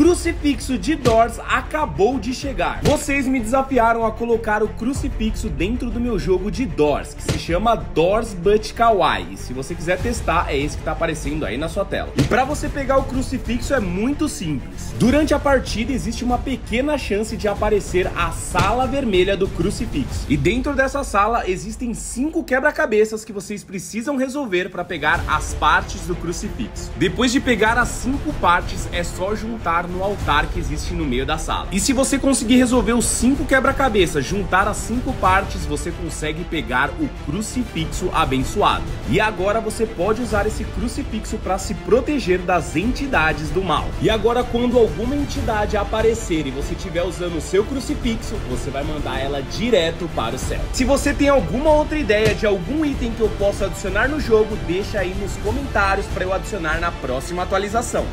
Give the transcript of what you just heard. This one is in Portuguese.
crucifixo de Doors acabou de chegar. Vocês me desafiaram a colocar o crucifixo dentro do meu jogo de Doors, que se chama Doors But Kawaii. Se você quiser testar, é esse que tá aparecendo aí na sua tela. E para você pegar o crucifixo é muito simples. Durante a partida existe uma pequena chance de aparecer a sala vermelha do crucifixo. E dentro dessa sala existem cinco quebra-cabeças que vocês precisam resolver para pegar as partes do crucifixo. Depois de pegar as cinco partes, é só juntar no altar que existe no meio da sala. E se você conseguir resolver os cinco quebra-cabeças, juntar as cinco partes, você consegue pegar o crucifixo abençoado. E agora você pode usar esse crucifixo para se proteger das entidades do mal. E agora quando alguma entidade aparecer e você estiver usando o seu crucifixo, você vai mandar ela direto para o céu. Se você tem alguma outra ideia de algum item que eu possa adicionar no jogo, deixa aí nos comentários para eu adicionar na próxima atualização.